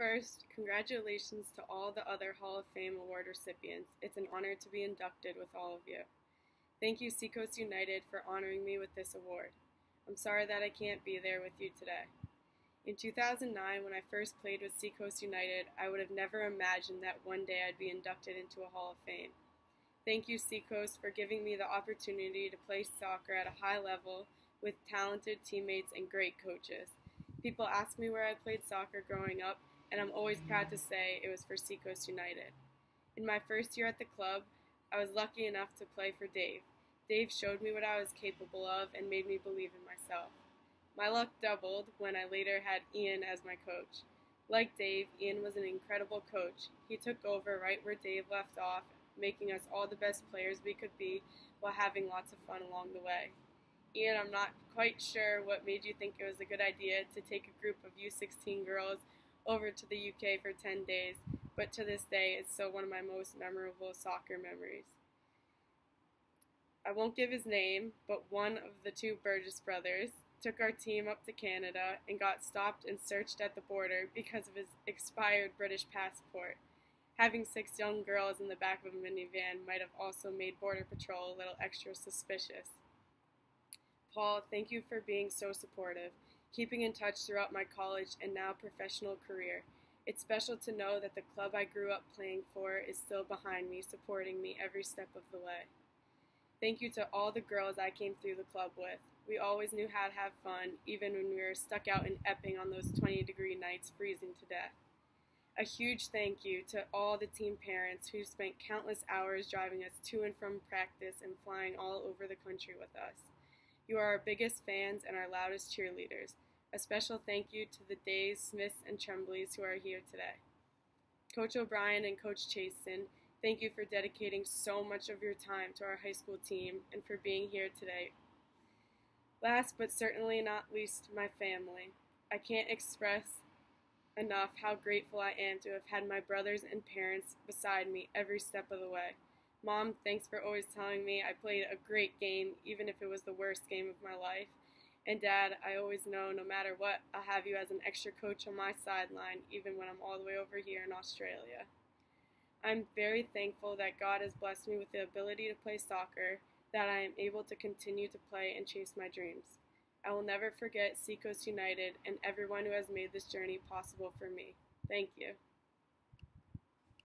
First, congratulations to all the other Hall of Fame award recipients. It's an honor to be inducted with all of you. Thank you, Seacoast United, for honoring me with this award. I'm sorry that I can't be there with you today. In 2009, when I first played with Seacoast United, I would have never imagined that one day I'd be inducted into a Hall of Fame. Thank you, Seacoast, for giving me the opportunity to play soccer at a high level with talented teammates and great coaches. People ask me where I played soccer growing up, and I'm always proud to say it was for Seacoast United. In my first year at the club, I was lucky enough to play for Dave. Dave showed me what I was capable of and made me believe in myself. My luck doubled when I later had Ian as my coach. Like Dave, Ian was an incredible coach. He took over right where Dave left off, making us all the best players we could be while having lots of fun along the way. Ian, I'm not quite sure what made you think it was a good idea to take a group of U16 girls over to the UK for 10 days, but to this day, it's still one of my most memorable soccer memories. I won't give his name, but one of the two Burgess brothers took our team up to Canada and got stopped and searched at the border because of his expired British passport. Having six young girls in the back of a minivan might have also made Border Patrol a little extra suspicious. Paul, thank you for being so supportive, keeping in touch throughout my college and now professional career. It's special to know that the club I grew up playing for is still behind me, supporting me every step of the way. Thank you to all the girls I came through the club with. We always knew how to have fun, even when we were stuck out in Epping on those 20 degree nights freezing to death. A huge thank you to all the team parents who spent countless hours driving us to and from practice and flying all over the country with us. You are our biggest fans and our loudest cheerleaders. A special thank you to the Days, Smiths, and Trembleys who are here today. Coach O'Brien and Coach Chasen, thank you for dedicating so much of your time to our high school team and for being here today. Last but certainly not least, my family. I can't express enough how grateful I am to have had my brothers and parents beside me every step of the way. Mom, thanks for always telling me I played a great game, even if it was the worst game of my life. And Dad, I always know no matter what, I'll have you as an extra coach on my sideline, even when I'm all the way over here in Australia. I'm very thankful that God has blessed me with the ability to play soccer, that I am able to continue to play and chase my dreams. I will never forget Seacoast United and everyone who has made this journey possible for me. Thank you.